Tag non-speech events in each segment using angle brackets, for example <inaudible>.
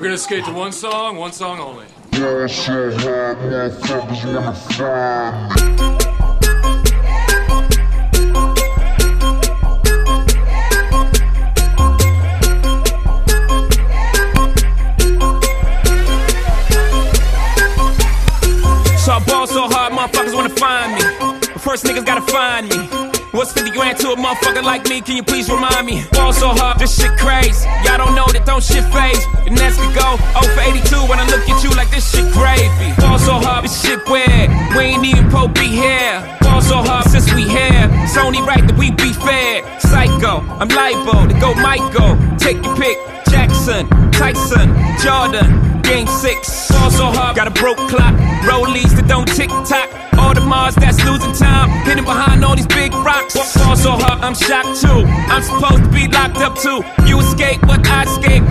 We're gonna skate to one song, one song only. So I ball so hard, motherfuckers wanna find me. First niggas gotta find me. What's 50 grand to a motherfucker like me? Can you please remind me? Ball so hard, this shit crazy. Don't shit phase. And that's could go 0 for 82 when I look at you like this shit gravy. Ball so hard, this shit weird. We ain't even Pope be here. Ball so hard since we here. It's only right that we be fair. Psycho, I'm libo to go Michael. Take your pick. Jackson, Tyson, Jordan, Game 6. Ball so hard, got a broke clock. Rollies that don't tick tock. All the Mars that's losing time. Hidden behind all these big rocks. Ball so hard, I'm shocked too. I'm supposed to be locked up too. You escape, but I escape.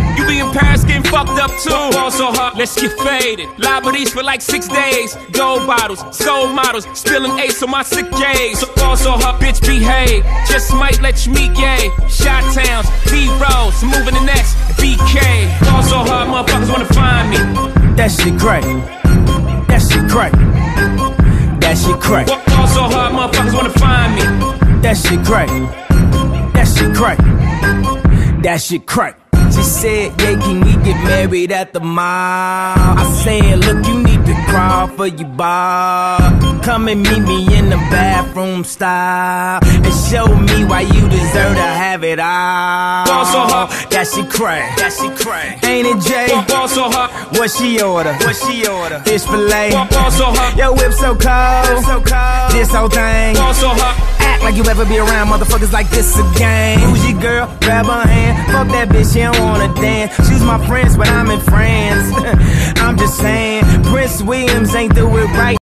Too. Ball so hard, let's get faded. Liberties for like six days. Gold bottles, soul models. Spilling ace on my sick days. So ball so hard, bitch, behave. Just might let you meet gay. Shot towns, B rolls, moving the next. BK. Ball so hard, motherfuckers wanna find me. That shit crack. That shit crack. That shit crack. Ball so hard, motherfuckers wanna find me. That shit crack. That shit crack. That shit crack. She said, yeah, can we get married at the mall? I said, look, you need to crawl for your bar. Come and meet me in the bathroom style and show me why you deserve to have it all. Ball so hot, That shit crack. That shit crack. Ain't it, Jay? Ball so hot, What she order? What she order? Fish fillet. ball so hot, Yo, whip so cold. So cold. This whole thing. ball so hard. Act like you ever be around motherfuckers like this again. Your girl? Grab her hand. Fuck that bitch, she don't wanna dance. She's my friends, but I'm in France. <laughs> I'm just saying, Prince Williams ain't do it right.